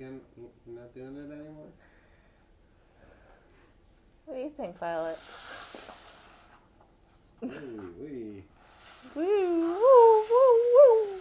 not doing it anymore? What do you think, Violet? Wee. Woo, woo, woo, woo.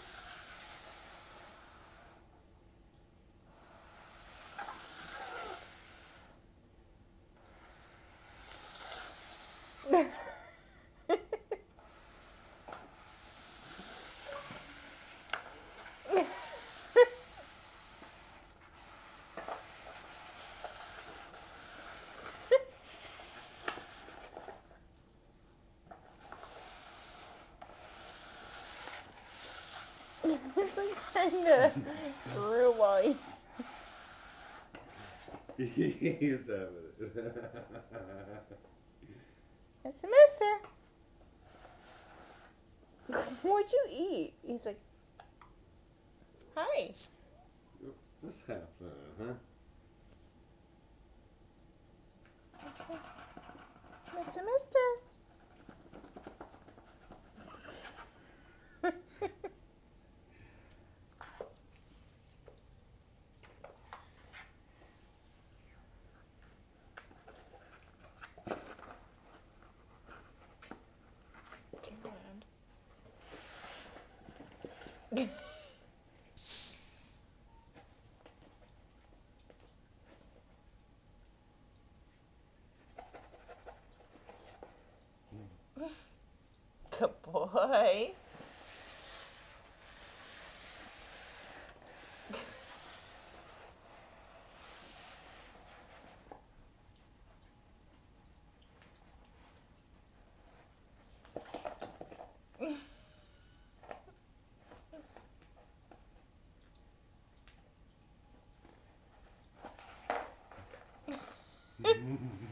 Like kind of real white. He's having it. Mr. Mister. What'd you eat? He's like, hi. What's happening, huh? Mr. Mister. Good boy. Hi,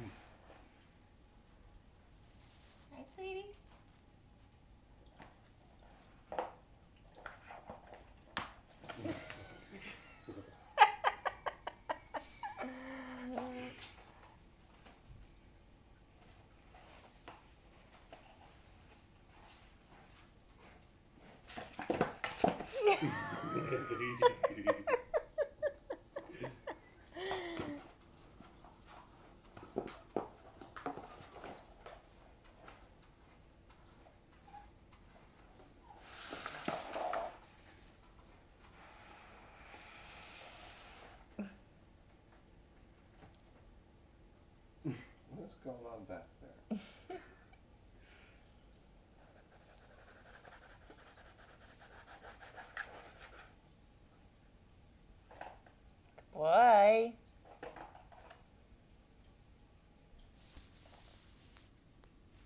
What's going on back there? Boy.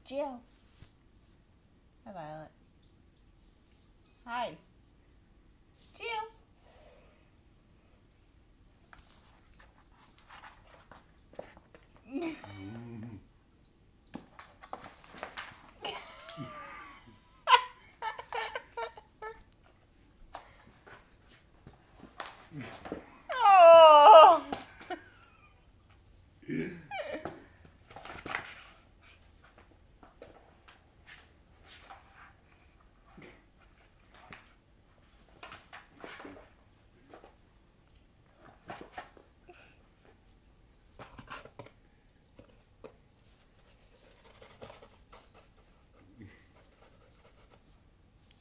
Jill. Hi, Violet. Hi. Jill. Oh.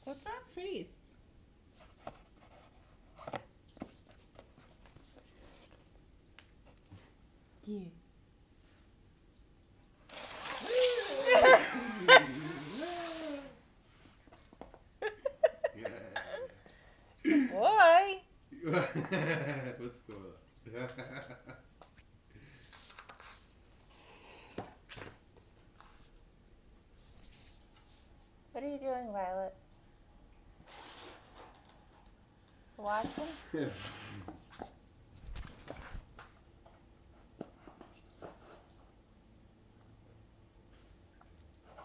What's that face? Boy. What's going on? What are you doing, Violet? Watching?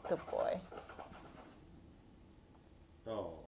Good boy.